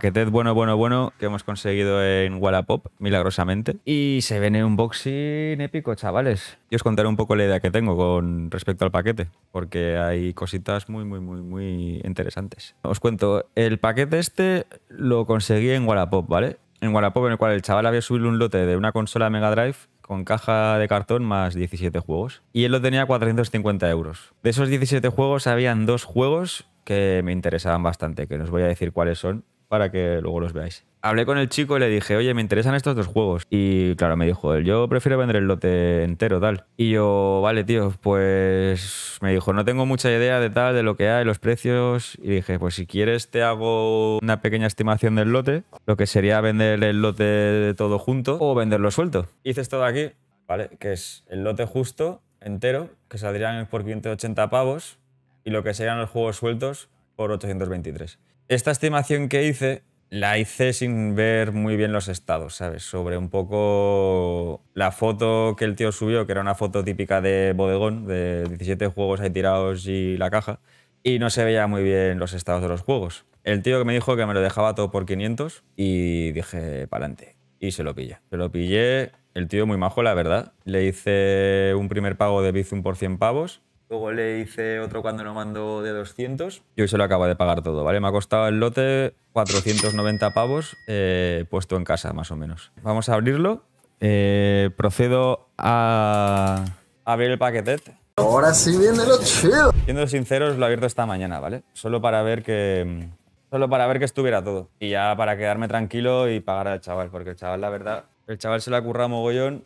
Paquetet bueno, bueno, bueno que hemos conseguido en Wallapop, milagrosamente. Y se viene un unboxing épico, chavales. Y os contaré un poco la idea que tengo con respecto al paquete, porque hay cositas muy, muy, muy, muy interesantes. Os cuento, el paquete este lo conseguí en Wallapop, ¿vale? En Wallapop, en el cual el chaval había subido un lote de una consola Mega Drive con caja de cartón más 17 juegos. Y él lo tenía a 450 euros. De esos 17 juegos, habían dos juegos que me interesaban bastante, que os voy a decir cuáles son para que luego los veáis. Hablé con el chico y le dije, oye, me interesan estos dos juegos. Y claro, me dijo, yo prefiero vender el lote entero, tal. Y yo, vale, tío, pues me dijo, no tengo mucha idea de tal, de lo que hay, los precios. Y dije, pues si quieres te hago una pequeña estimación del lote, lo que sería vender el lote todo junto o venderlo suelto. Hice esto de aquí, ¿vale? Que es el lote justo, entero, que saldrían por 580 pavos. Y lo que serían los juegos sueltos por 823. Esta estimación que hice la hice sin ver muy bien los estados, ¿sabes? Sobre un poco la foto que el tío subió, que era una foto típica de bodegón, de 17 juegos ahí tirados y la caja, y no se veía muy bien los estados de los juegos. El tío que me dijo que me lo dejaba todo por 500 y dije, pa'lante. Y se lo pillé. Se lo pillé, el tío muy majo, la verdad. Le hice un primer pago de Bizum por 100 pavos Luego le hice otro cuando lo mando de 200 y hoy se lo acabo de pagar todo, ¿vale? Me ha costado el lote 490 pavos eh, puesto en casa, más o menos. Vamos a abrirlo. Eh, procedo a abrir el paquetet. Ahora sí viene lo chido. Siendo sinceros, lo he abierto esta mañana, ¿vale? Solo para ver que... Solo para ver que estuviera todo. Y ya para quedarme tranquilo y pagar al chaval. Porque el chaval, la verdad, el chaval se le ha currado mogollón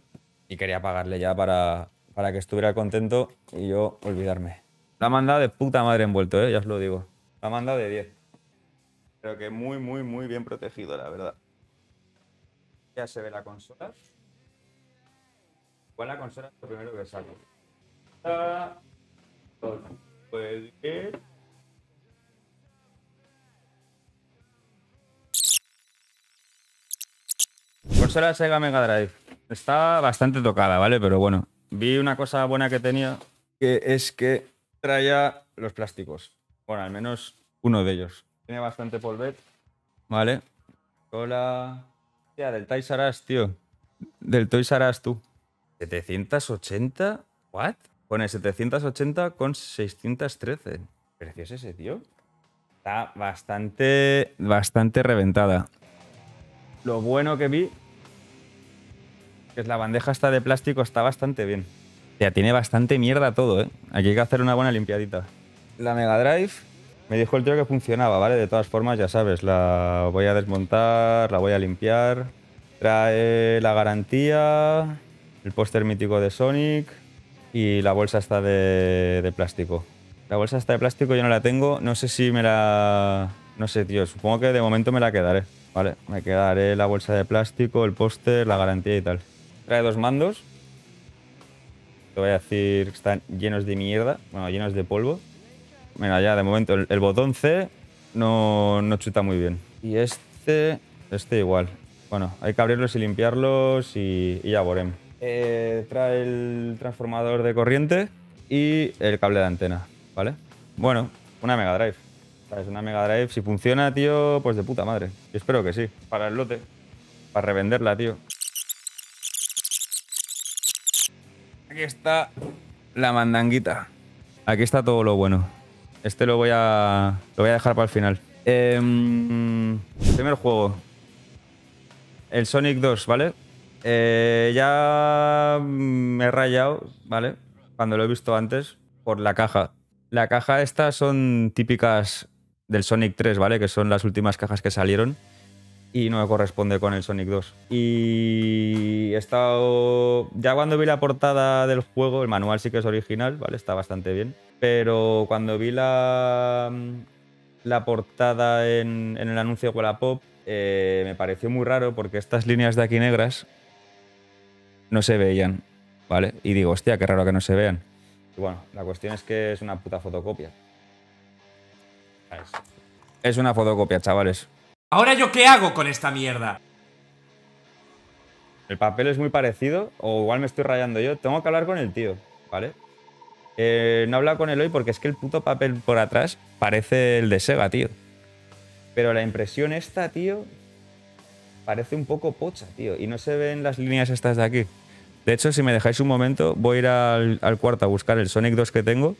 y quería pagarle ya para, para que estuviera contento y yo olvidarme. La ha mandado de puta madre envuelto, ¿eh? ya os lo digo. La ha mandado de 10. Creo que muy, muy, muy bien protegido, la verdad. Ya se ve la consola. ¿Cuál es la consola? Lo primero que saco. Pues. Consola Sega Mega Drive. Está bastante tocada, ¿vale? Pero bueno, vi una cosa buena que tenía, que es que traía los plásticos. Bueno, al menos uno de ellos. Tiene bastante polvet, ¿vale? Hola. Ya, del Toys R tío. Del Toys R tú. 780, ¿what? Pone 780 con 613. ¿Precios ese, tío? Está bastante, bastante reventada. Lo bueno que vi que es la bandeja esta de plástico está bastante bien. Ya tiene bastante mierda todo, ¿eh? Aquí hay que hacer una buena limpiadita. La Mega Drive, me dijo el tío que funcionaba, ¿vale? De todas formas, ya sabes, la voy a desmontar, la voy a limpiar. Trae la garantía, el póster mítico de Sonic y la bolsa está de, de plástico. La bolsa está de plástico yo no la tengo, no sé si me la... No sé, tío, supongo que de momento me la quedaré. Vale, me quedaré la bolsa de plástico, el póster, la garantía y tal. Trae dos mandos. Te voy a decir que están llenos de mierda, bueno, llenos de polvo. Mira, ya de momento el, botón C no, no, chuta muy bien. Y este, este igual. Bueno, hay que abrirlos y limpiarlos y, ya veremos. Eh, trae el transformador de corriente y el cable de antena, ¿vale? Bueno, una Mega Drive. Es una Mega Drive. Si funciona, tío, pues de puta madre. Y espero que sí. Para el lote. Para revenderla, tío. Aquí está la mandanguita. Aquí está todo lo bueno. Este lo voy a, lo voy a dejar para el final. Em, primer juego. El Sonic 2, ¿vale? Eh, ya me he rayado, ¿vale? Cuando lo he visto antes, por la caja. La caja estas son típicas del Sonic 3, ¿vale? Que son las últimas cajas que salieron y no me corresponde con el Sonic 2. Y he estado. Ya cuando vi la portada del juego, el manual sí que es original, ¿vale? Está bastante bien. Pero cuando vi la, la portada en, el anuncio de Wallapop, eh, me pareció muy raro porque estas líneas de aquí negras no se veían, ¿vale? Y digo, hostia, qué raro que no se vean. Y bueno, la cuestión es que es una puta fotocopia. Es una fotocopia, chavales. ¿Ahora yo qué hago con esta mierda? El papel es muy parecido, o igual me estoy rayando yo. Tengo que hablar con el tío, ¿vale? Eh, no he hablado con él hoy porque es que el puto papel por atrás parece el de Sega, tío. Pero la impresión esta, tío, parece un poco pocha, tío. Y no se ven las líneas estas de aquí. De hecho, si me dejáis un momento, voy a ir al, cuarto a buscar el Sonic 2 que tengo.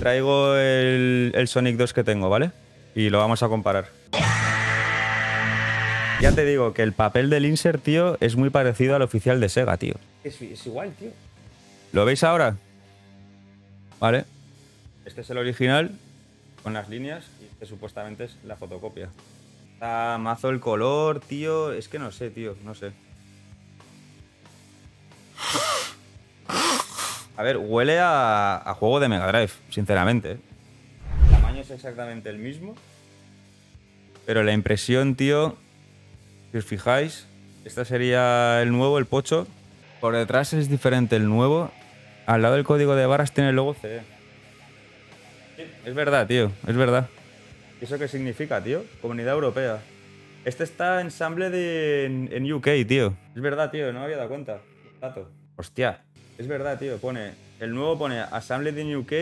Traigo el, el Sonic 2 que tengo, ¿vale? Y lo vamos a comparar. Ya te digo que el papel del insert, tío, es muy parecido al oficial de Sega, tío. Es, es igual, tío. ¿Lo veis ahora? Vale. Este es el original con las líneas y este supuestamente es la fotocopia. Está mazo el color, tío. Es que no sé, tío, no sé. A ver, huele a, a juego de Mega Drive, sinceramente. ¿eh? El tamaño es exactamente el mismo. Pero la impresión, tío, si os fijáis, este sería el nuevo, el pocho. Por detrás es diferente el nuevo. Al lado del código de barras tiene el logo CE. Sí, es verdad, tío, es verdad. ¿Y eso qué significa, tío? Comunidad Europea. Este está ensamble de, en, en UK, tío. Es verdad, tío, no me había dado cuenta. Dato. Hostia, es verdad, tío. Pone, el nuevo pone Assembled in UK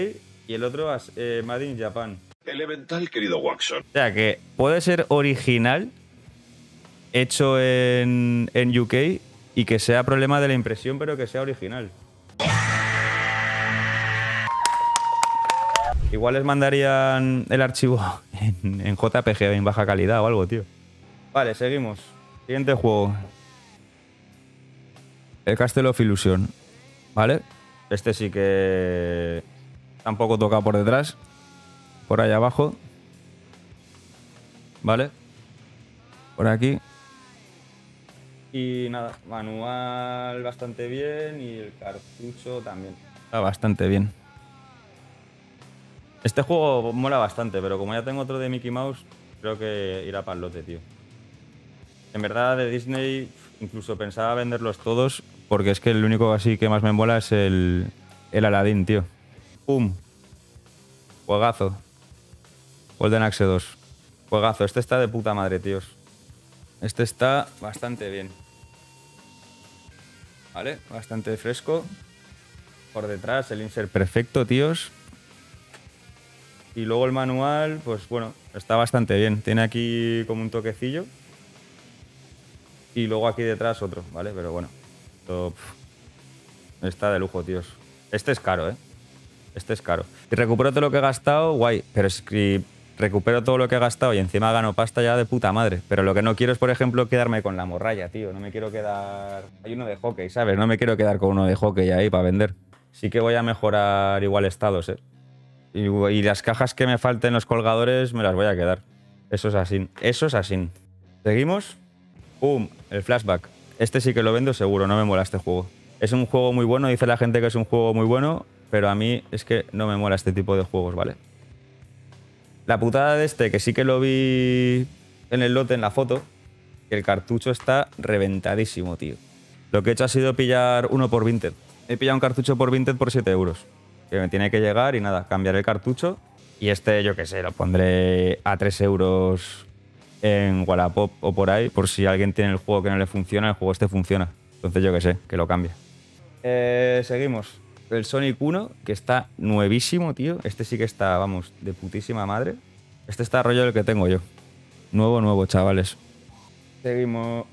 y el otro as- eh, Made in Japan. Elemental, querido Watson. O sea que puede ser original, hecho en, en UK y que sea problema de la impresión, pero que sea original. Igual les mandarían el archivo en, en JPG en baja calidad o algo, tío. Vale, seguimos. Siguiente juego. El Castle of Illusion. ¿Vale? Este sí que tampoco toca por detrás. Por ahí abajo. ¿Vale? Por aquí. Y nada, manual bastante bien y el cartucho también. Está bastante bien. Este juego mola bastante, pero como ya tengo otro de Mickey Mouse, creo que irá para el lote, tío. En verdad, de Disney, incluso pensaba venderlos todos, porque es que el único así que más me mola es el, el Aladdin, tío. ¡Pum! Juegazo. Golden Axe 2. Juegazo. Este está de puta madre, tíos. Este está bastante bien. ¿Vale? Bastante fresco. Por detrás el insert perfecto, tíos. Y luego el manual, pues bueno, está bastante bien. Tiene aquí como un toquecillo. Y luego aquí detrás otro, ¿vale? Pero bueno. pff, está de lujo, tíos. Este es caro, ¿eh? Este es caro. Y recupero todo lo que he gastado, guay. Pero es que recupero todo lo que he gastado y encima gano pasta ya de puta madre. Pero lo que no quiero es, por ejemplo, quedarme con la morralla, tío. No me quiero quedar. Hay uno de hockey, ¿sabes? No me quiero quedar con uno de hockey ahí para vender. Sí que voy a mejorar igual estados, ¿eh? Y, y las cajas que me falten los colgadores me las voy a quedar. Eso es así. Eso es así. Seguimos. ¡Pum! El flashback. Este sí que lo vendo seguro, no me mola este juego. Es un juego muy bueno, dice la gente que es un juego muy bueno, pero a mí es que no me mola este tipo de juegos, ¿vale? La putada de este, que sí que lo vi en el lote, en la foto, que el cartucho está reventadísimo, tío. Lo que he hecho ha sido pillar uno por Vinted. He pillado un cartucho por Vinted por 7 euros. Que me tiene que llegar y nada, cambiaré el cartucho. Y este, yo qué sé, lo pondré a 3 euros en Wallapop o por ahí, por si alguien tiene el juego que no le funciona, el juego este funciona. Entonces yo qué sé, que lo cambie. Eh, seguimos. El Sonic 1, que está nuevísimo, tío. Este sí que está, vamos, de putísima madre. Este está rollo el que tengo yo. Nuevo, nuevo, chavales. Seguimos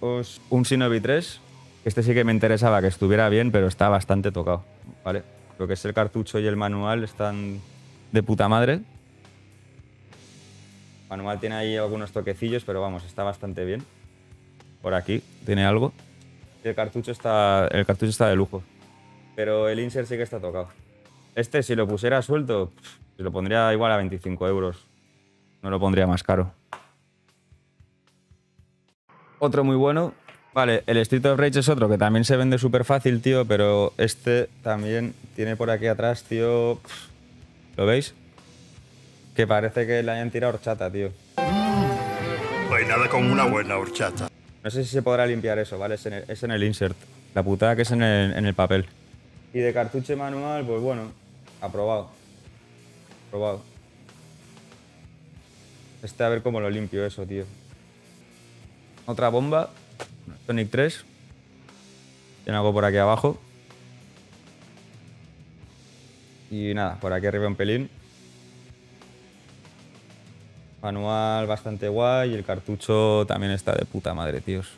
un Shinobi 3. Este sí que me interesaba que estuviera bien, pero está bastante tocado. ¿Vale? Lo que es el cartucho y el manual están de puta madre. El manual tiene ahí algunos toquecillos, pero vamos, está bastante bien. Por aquí tiene algo. El cartucho está, el cartucho está de lujo. Pero el insert sí que está tocado. Este, si lo pusiera suelto, pff, lo pondría igual a 25 euros. No lo pondría más caro. Otro muy bueno. Vale, el Street of Rage es otro que también se vende súper fácil, tío, pero este también tiene por aquí atrás, tío. ¿Lo veis? Que parece que le hayan tirado horchata, tío. No hay nada como una buena horchata. No sé si se podrá limpiar eso, ¿vale? Es en el, es en el insert. La putada que es en el, en el papel. Y de cartucho manual, pues bueno, aprobado. Aprobado. Este a ver cómo lo limpio eso, tío. Otra bomba. Sonic 3. Tiene algo por aquí abajo. Y nada, por aquí arriba un pelín. Manual bastante guay y el cartucho también está de puta madre, tíos.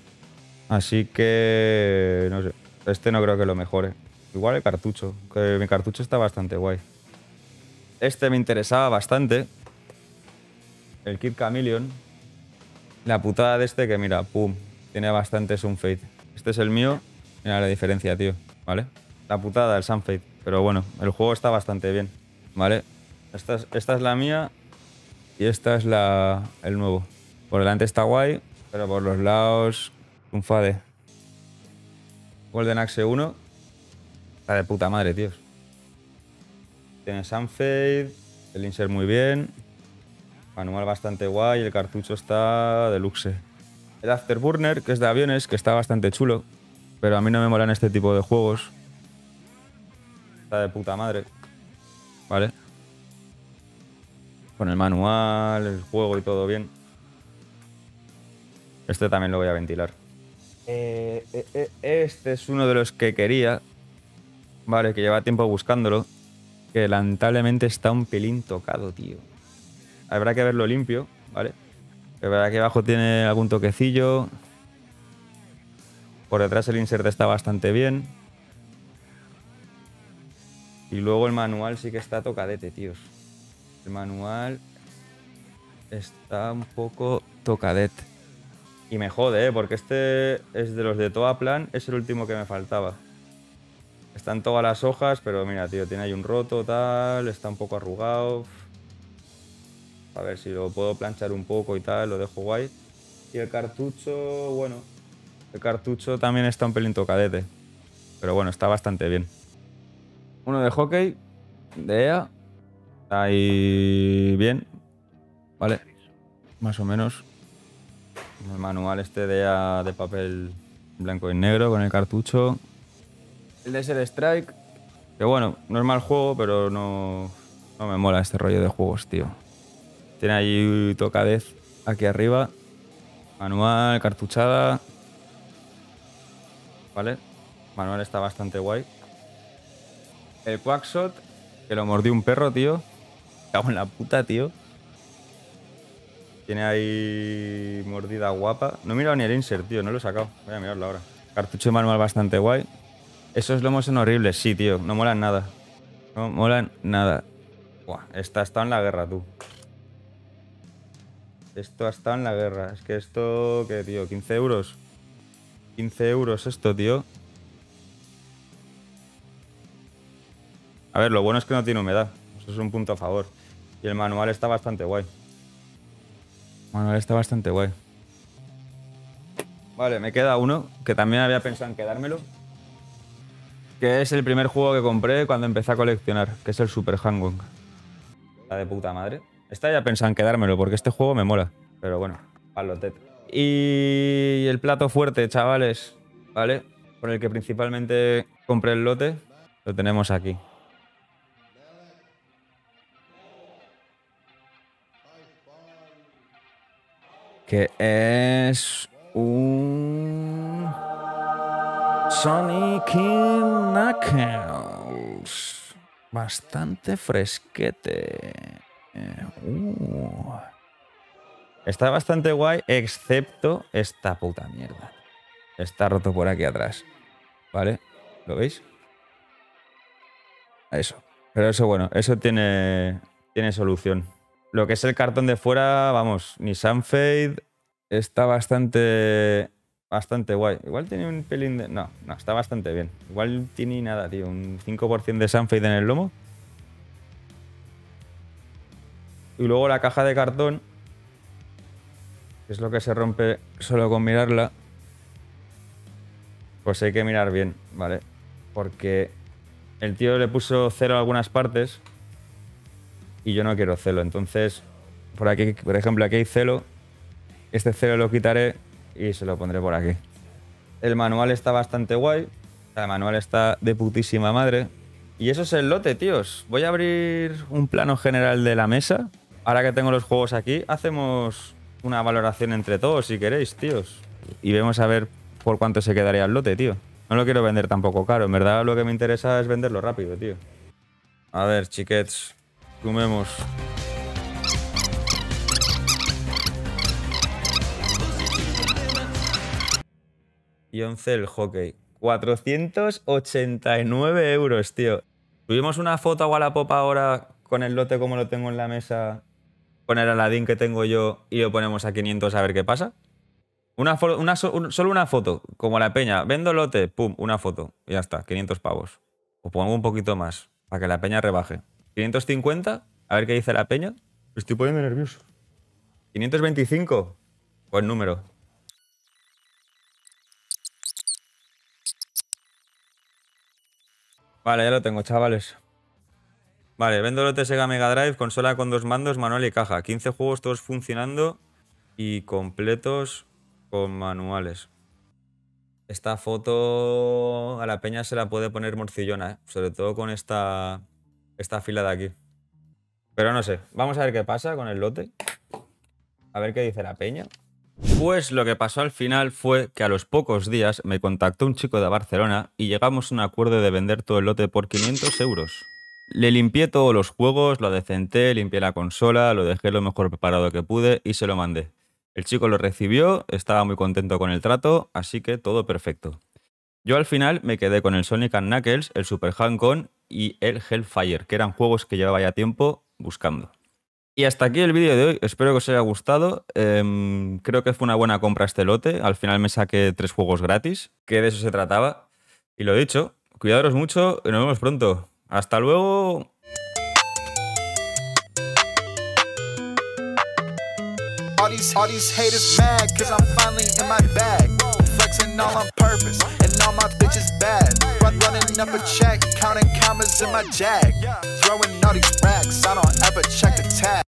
Así que, no sé, este no creo que lo mejore. Igual el cartucho, que mi cartucho está bastante guay. Este me interesaba bastante. El Kid Chameleon. La putada de este que, mira, pum, tiene bastante Sunfade. Este es el mío. Mira la diferencia, tío, ¿vale? La putada del Sunfade. Pero bueno, el juego está bastante bien, ¿vale? Esta es, esta es la mía y esta es la, el nuevo. Por delante está guay, pero por los lados, un fade. Golden Axe 1. Está de puta madre, tíos. Tiene Sunfade, el insert muy bien. Manual bastante guay, el cartucho está deluxe. El Afterburner, que es de aviones, que está bastante chulo. Pero a mí no me molan este tipo de juegos. Está de puta madre. ¿Vale? Con el manual, el juego y todo bien. Este también lo voy a ventilar. Eh, eh, eh, este es uno de los que quería. Vale, que lleva tiempo buscándolo. Que lamentablemente está un pelín tocado, tío. Habrá que verlo limpio, ¿vale? Que verá que abajo tiene algún toquecillo. Por detrás el insert está bastante bien. Y luego el manual sí que está tocadete, tíos. El manual está un poco tocadete. Y me jode, ¿eh? porque este es de los de Toa Plan, es el último que me faltaba. Están todas las hojas, pero mira, tío, tiene ahí un roto, tal, está un poco arrugado. A ver si lo puedo planchar un poco y tal, lo dejo guay. Y el cartucho, bueno, el cartucho también está un pelín tocadete. Pero bueno, está bastante bien. Uno de hockey, de EA. Ahí bien. Vale. Más o menos. El manual este de EA de papel blanco y negro con el cartucho. El Desert Strike. Que bueno, no es mal juego, pero no, no me mola este rollo de juegos, tío. Tiene ahí tocadez aquí arriba. Manual, cartuchada. ¿Vale? Manual está bastante guay. El Quackshot, que lo mordió un perro, tío. Cago en la puta, tío. Tiene ahí mordida guapa. No he mirado ni el insert, tío. No lo he sacado. Voy a mirarlo ahora. Cartucho de manual bastante guay. Esos lomos son horribles, sí, tío. No molan nada. No molan nada. Buah, esta ha estado en la guerra, tú. Esto ha estado en la guerra. Es que esto, ¿qué, tío? ¿15 euros? 15 euros esto, tío. A ver, lo bueno es que no tiene humedad. Eso es un punto a favor. Y el manual está bastante guay. El manual está bastante guay. Vale, me queda uno que también había pensado en quedármelo. Que es el primer juego que compré cuando empecé a coleccionar, que es el Super Hangong. Está de puta madre. Está ya pensado en quedármelo porque este juego me mola. Pero bueno, palotet. Y el plato fuerte, chavales, ¿vale? Con el que principalmente compré el lote, lo tenemos aquí. Que es un Sonic Knuckles. Bastante fresquete. Uh. Está bastante guay, excepto esta puta mierda. Está roto por aquí atrás. ¿Vale? ¿Lo veis? Eso. Pero eso, bueno, eso tiene, tiene solución. Lo que es el cartón de fuera, vamos, ni Sunfade está bastante bastante guay. Igual tiene un pelín de... No, no, está bastante bien. Igual tiene nada, tío. Un 5% de Sunfade en el lomo. Y luego la caja de cartón, que es lo que se rompe solo con mirarla, pues hay que mirar bien, ¿vale? Porque el tío le puso cero a algunas partes y yo no quiero celo. Entonces, por aquí, por ejemplo, aquí hay celo. Este celo lo quitaré y se lo pondré por aquí. El manual está bastante guay. El manual está de putísima madre. Y eso es el lote, tíos. Voy a abrir un plano general de la mesa. Ahora que tengo los juegos aquí, hacemos una valoración entre todos, si queréis, tíos. Y vemos a ver por cuánto se quedaría el lote, tío. No lo quiero vender tampoco caro. En verdad lo que me interesa es venderlo rápido, tío. A ver, chiquets. Sumemos. Y 11 el hockey. 489 euros, tío. Subimos una foto a Wallapop ahora con el lote como lo tengo en la mesa, con el Aladín que tengo yo y lo ponemos a 500 a ver qué pasa. Una, un- solo una foto, como la peña. Vendo lote, pum, una foto. Y ya está, 500 pavos. O pongo un poquito más, para que la peña rebaje. 550, a ver qué dice la peña. Me estoy poniendo nervioso. 525, buen número. Vale, ya lo tengo, chavales. Vale, vendo lote Sega Mega Drive, consola con dos mandos, manual y caja. 15 juegos todos funcionando y completos con manuales. Esta foto a la peña se la puede poner morcillona, ¿eh? sobre todo con esta, esta fila de aquí. Pero no sé, vamos a ver qué pasa con el lote. A ver qué dice la peña. Pues lo que pasó al final fue que a los pocos días me contactó un chico de Barcelona y llegamos a un acuerdo de vender todo el lote por 500 euros. Le limpié todos los juegos, lo adecenté, limpié la consola, lo dejé lo mejor preparado que pude y se lo mandé. El chico lo recibió, estaba muy contento con el trato, así que todo perfecto. Yo al final me quedé con el Sonic Knuckles, el Super Hang-On y el Hellfire, que eran juegos que llevaba ya tiempo buscando. Y hasta aquí el vídeo de hoy, espero que os haya gustado. Em, creo que fue una buena compra este lote, al final me saqué tres juegos gratis, que de eso se trataba. Y lo dicho, cuidaros mucho y nos vemos pronto. Hasta luego. And.